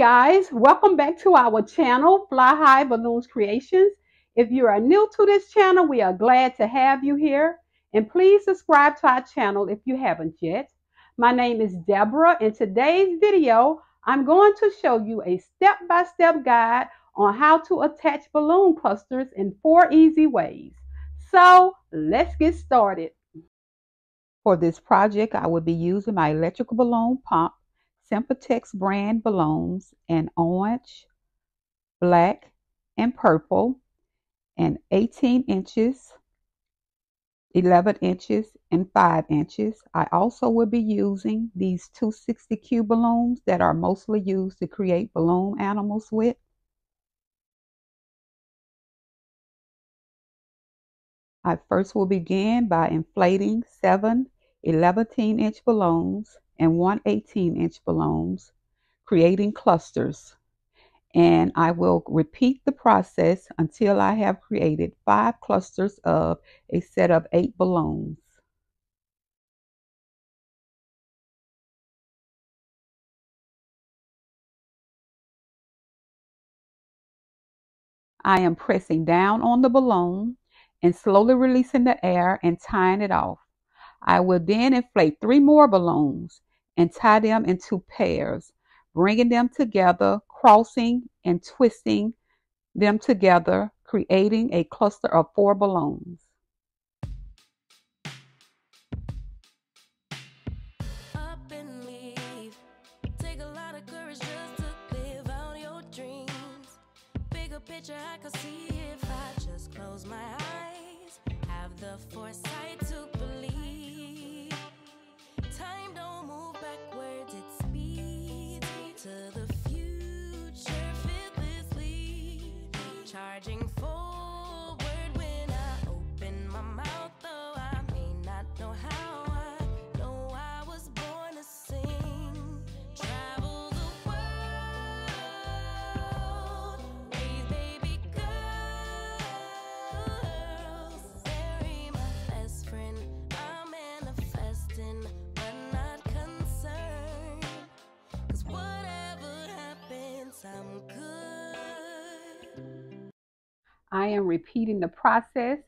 guys, welcome back to our channel, Fly High Balloons Creations. If you are new to this channel, we are glad to have you here. And please subscribe to our channel if you haven't yet. My name is Deborah. In today's video, I'm going to show you a step-by-step -step guide on how to attach balloon clusters in four easy ways. So let's get started. For this project, I will be using my electrical balloon pump Sempertex brand balloons in orange, black, and purple, and 18 inches, 11 inches, and 5 inches. I also will be using these 260Q balloons that are mostly used to create balloon animals with. I first will begin by inflating seven 11 inch balloons and one 18 inch balloons, creating clusters. And I will repeat the process until I have created five clusters of a set of eight balloons. I am pressing down on the balloon and slowly releasing the air and tying it off. I will then inflate three more balloons and tie them into pairs, bringing them together, crossing and twisting them together, creating a cluster of four balloons. I see I am repeating the process.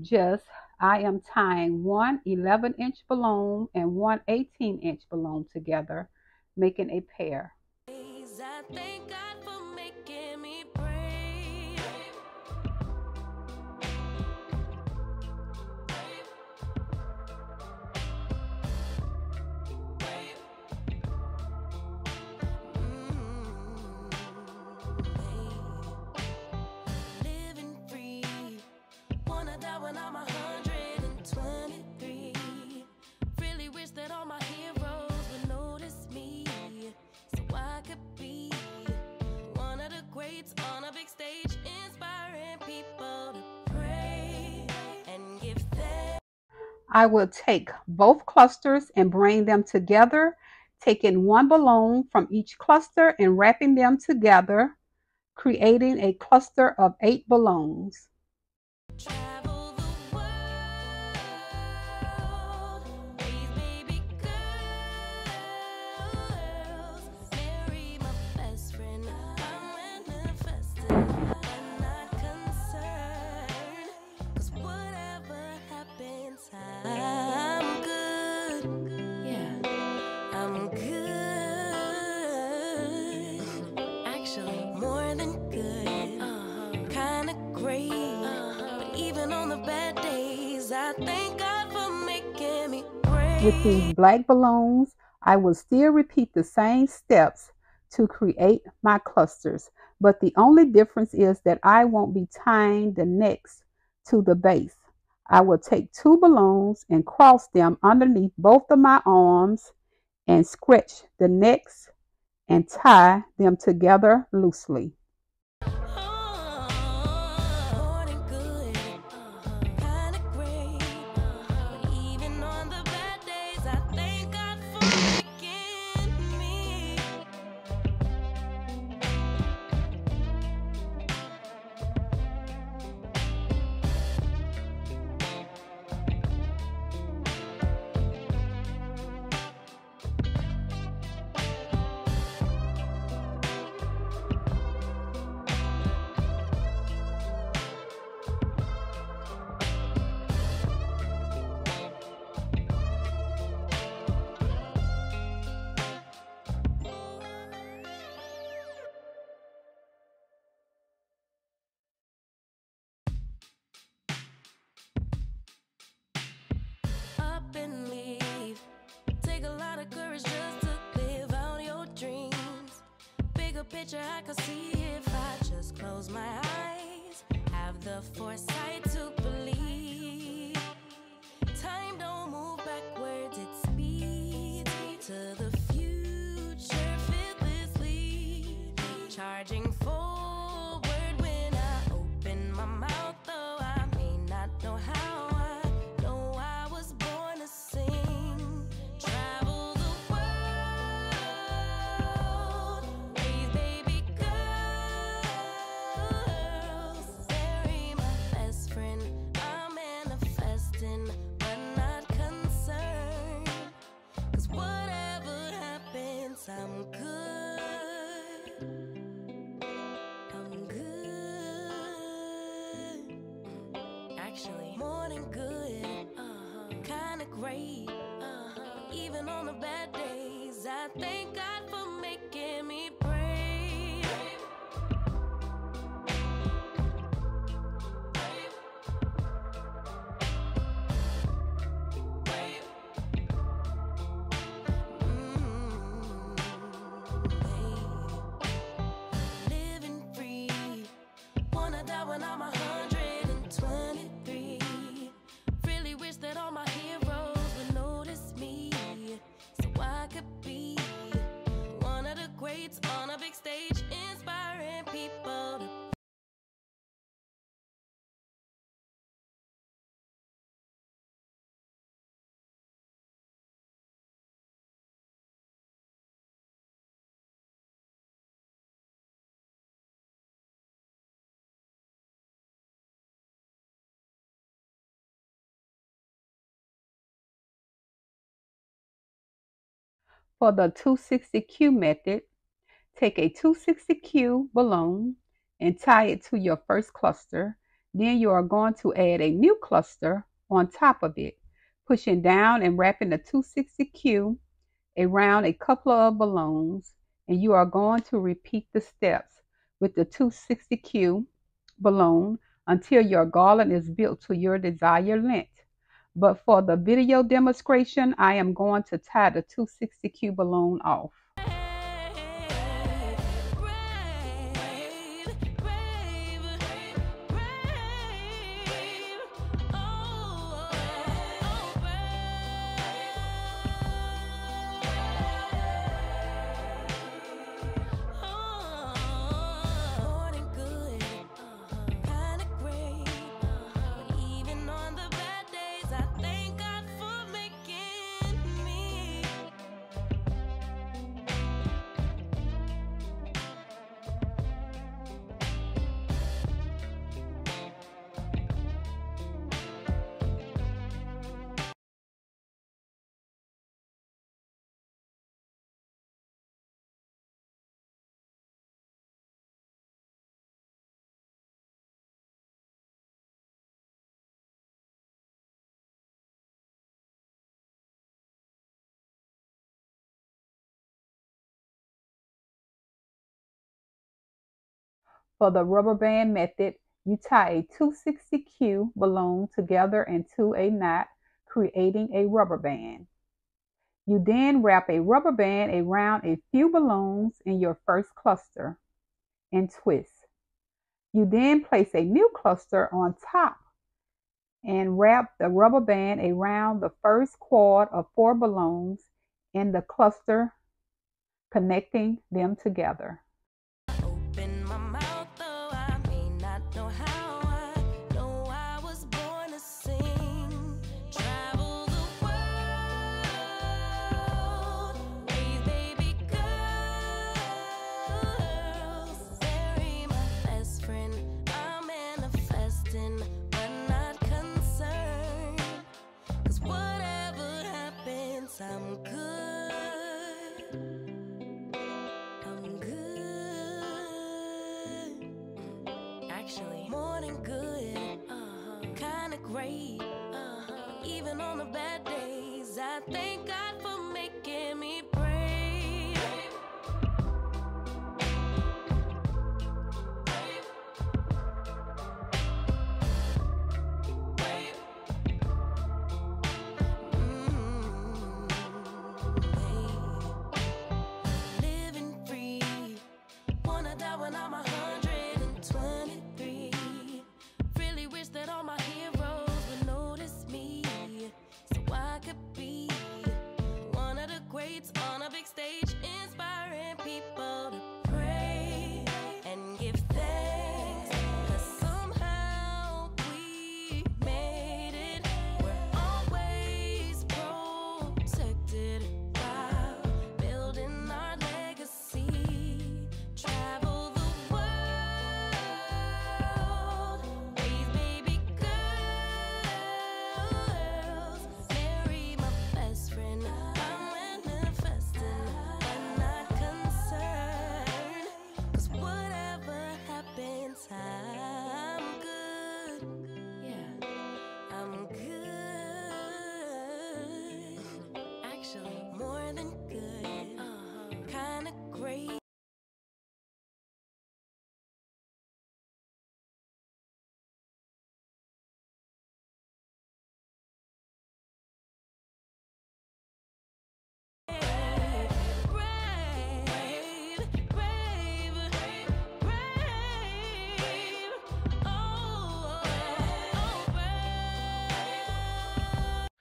Just I am tying one 11 inch balloon and one 18 inch balloon together, making a pair. I will take both clusters and bring them together, taking one balloon from each cluster and wrapping them together, creating a cluster of eight balloons. With these black balloons, I will still repeat the same steps to create my clusters, but the only difference is that I won't be tying the necks to the base. I will take two balloons and cross them underneath both of my arms and stretch the necks and tie them together loosely. Picture I could see if I just close my eyes. Have the foresight to believe. Time don't move backwards, it speeds to the Actually, more than good. Uh-huh. Kinda great. Uh-huh. Even on the bad days, I thank God for making me on a big stage, inspiring people to For the 260Q method, take a 260Q balloon and tie it to your first cluster. Then you are going to add a new cluster on top of it, pushing down and wrapping the 260Q around a couple of balloons. And you are going to repeat the steps with the 260Q balloon until your garland is built to your desired length. But for the video demonstration, I am going to tie the 260Q balloon off. For the rubber band method, you tie a 260Q balloon together into a knot, creating a rubber band. You then wrap a rubber band around a few balloons in your first cluster and twist. You then place a new cluster on top and wrap the rubber band around the first quad of four balloons in the cluster, connecting them together. More than good. Uh-huh. Kinda great. Uh-huh. Even on the bad days,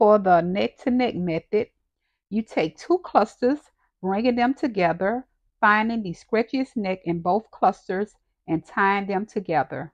For the neck to neck method, you take two clusters, bringing them together, finding the scratchiest neck in both clusters, and tying them together.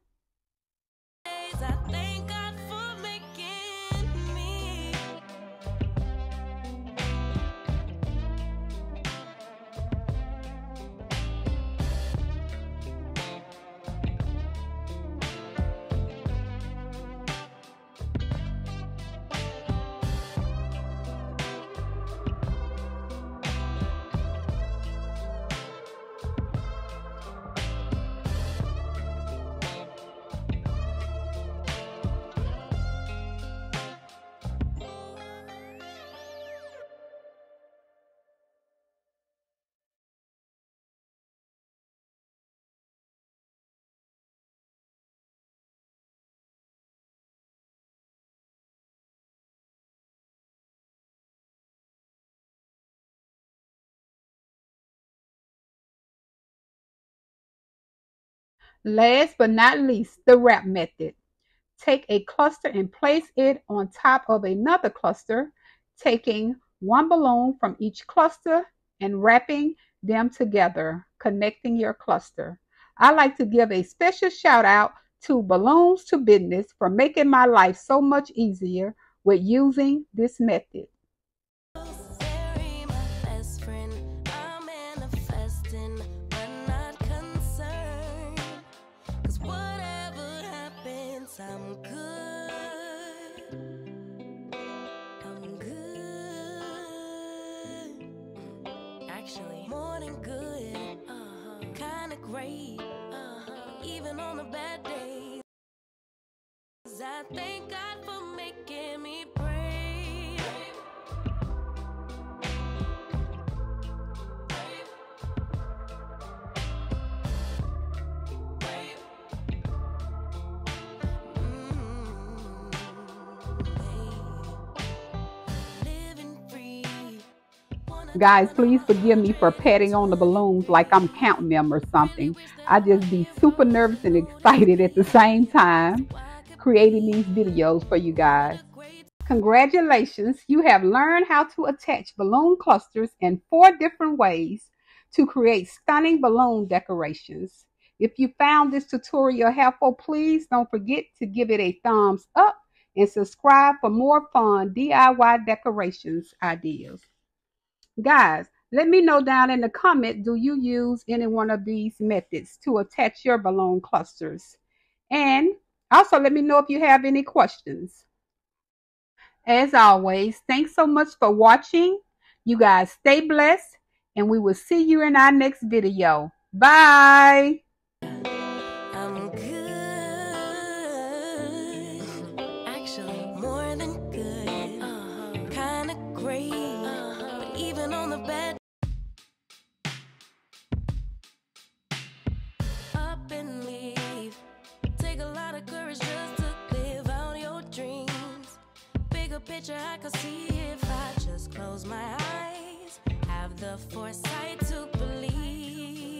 Last but not least, the wrap method. Take a cluster and place it on top of another cluster, taking one balloon from each cluster and wrapping them together, connecting your cluster. I like to give a special shout out to Balloons to Business for making my life so much easier with using this method. Great. Uh-huh. Even on the bad days. I thank God Guys, please forgive me for patting on the balloons like I'm counting them or something. I just be super nervous and excited at the same time creating these videos for you guys. Congratulations, you have learned how to attach balloon clusters in four different ways to create stunning balloon decorations. If you found this tutorial helpful, please don't forget to give it a thumbs up and subscribe for more fun DIY decorations ideas. Guys, let me know down in the comment, do you use any one of these methods to attach your balloon clusters? And also let me know if you have any questions. As always, thanks so much for watching. You guys stay blessed and we will see you in our next video. Bye. And leave. Take a lot of courage just to live out your dreams. Bigger picture I could see if I just close my eyes. Have the foresight to believe.